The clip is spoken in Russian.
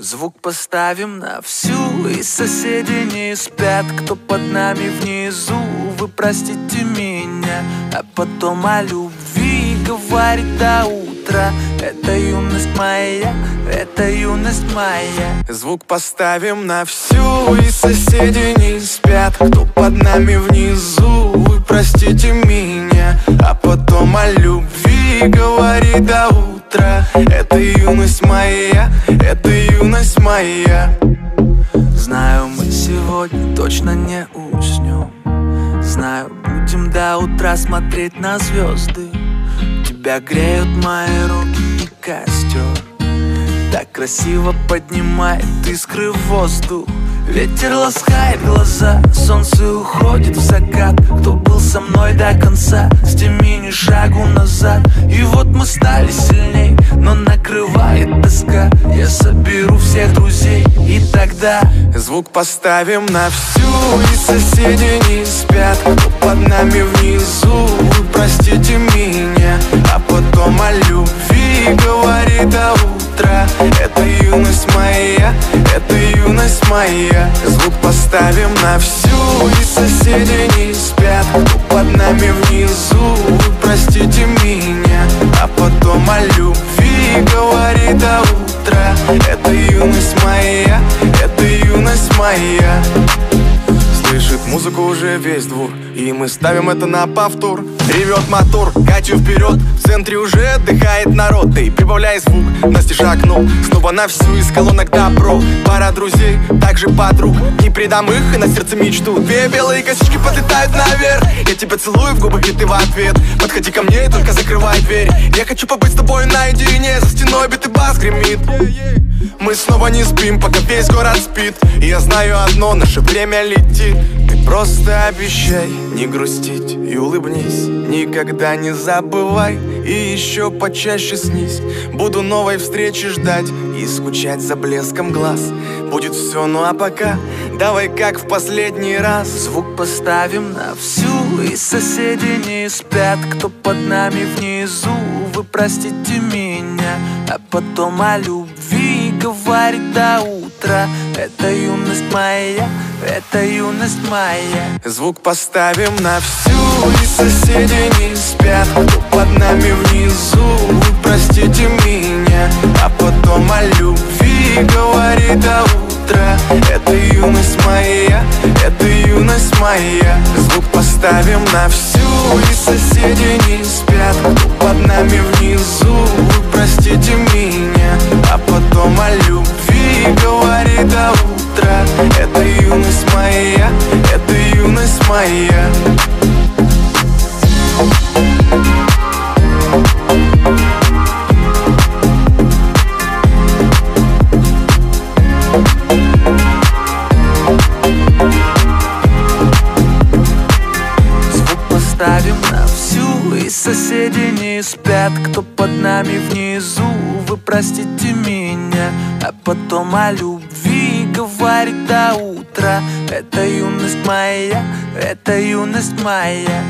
Звук поставим на всю И соседи не спят. Кто под нами внизу Вы простите меня. А потом о любви Говорит до утра. Это юность моя Это юность моя. Звук поставим на всю И соседи не спят. Кто под нами внизу Вы простите меня. А потом о любви Говорит до утра. Это юность моя, это юность моя. Знаю, мы сегодня точно не уснем. Знаю, будем до утра смотреть на звезды. Тебя греют мои руки и костер. Так красиво поднимает искры в воздух. Ветер ласкает глаза, солнце уходит в закат. Кто был со мной до конца, с теми ни шагу назад. И вот мы стали сильней, но накрывает тоска Соберу всех друзей и тогда Звук поставим на всю, и соседи не спят Кто под нами внизу, вы простите меня А потом о любви говорит до утра Это юность моя, это юность моя. Звук поставим на всю. И соседи не спят музыку уже весь двор И мы ставим это на повтор. Ревет мотор, Катю вперед В центре уже отдыхает народ. Ты прибавляй звук, настежь окно Снова на всю из колонок добро. Пара друзей, также подруг Не предам их и на сердце мечту. Две белые косички подлетают наверх Я тебя целую в губы, и ты в ответ. Подходи ко мне и только закрывай дверь. Я хочу побыть с тобой наедине За стеной битый бас гремит. Мы снова не спим, пока весь город спит. И я знаю одно, наше время летит просто обещай не грустить и улыбнись. Никогда не забывай и еще почаще снись. Буду новой встречи ждать и скучать за блеском глаз. Будет все, ну а пока давай как в последний раз. Звук поставим на всю и соседи не спят. Кто под нами внизу, вы простите меня. А потом о любви говорит до утра. Это юность моя, это юность моя. Звук поставим на всю И соседи не спят. Кто под нами внизу Вы простите меня. А потом о любви Говорит до утра. Это юность моя Это юность моя. Звук поставим на всю И соседи не спят. Кто под нами внизу Вы простите меня моя. Звук поставим на всю И соседи не спят. Кто под нами внизу Вы простите меня. А потом о любви Говорит до утра. Это юность моя Это юность моя